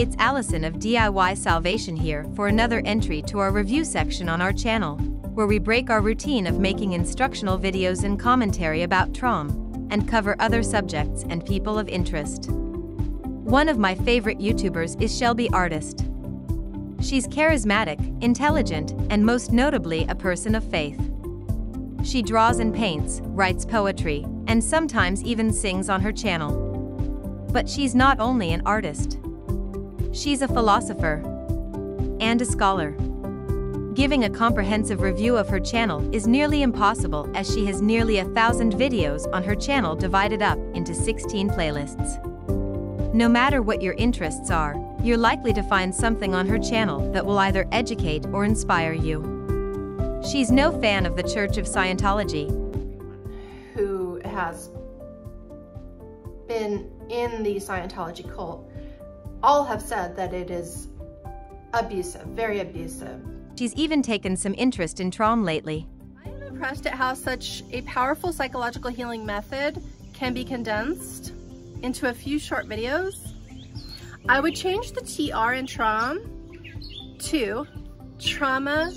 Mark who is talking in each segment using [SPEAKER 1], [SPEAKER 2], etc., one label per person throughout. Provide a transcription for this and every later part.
[SPEAKER 1] it's Allison of DIY Salvation here for another entry to our review section on our channel, where we break our routine of making instructional videos and commentary about TROM, and cover other subjects and people of interest. One of my favorite YouTubers is Shelby Artist. She's charismatic, intelligent, and most notably a person of faith. She draws and paints, writes poetry, and sometimes even sings on her channel. But she's not only an artist. She's a philosopher and a scholar. Giving a comprehensive review of her channel is nearly impossible as she has nearly a thousand videos on her channel divided up into 16 playlists. No matter what your interests are, you're likely to find something on her channel that will either educate or inspire you. She's no fan of the Church of Scientology.
[SPEAKER 2] Who has been in the Scientology cult all have said that it is abusive, very abusive.
[SPEAKER 1] She's even taken some interest in TROM lately.
[SPEAKER 2] I am impressed at how such a powerful psychological healing method can be condensed into a few short videos. I would change the TR in TROM to trauma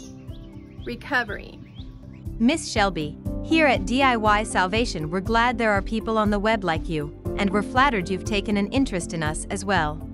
[SPEAKER 2] recovery.
[SPEAKER 1] Miss Shelby, here at DIY Salvation we're glad there are people on the web like you, and we're flattered you've taken an interest in us as well.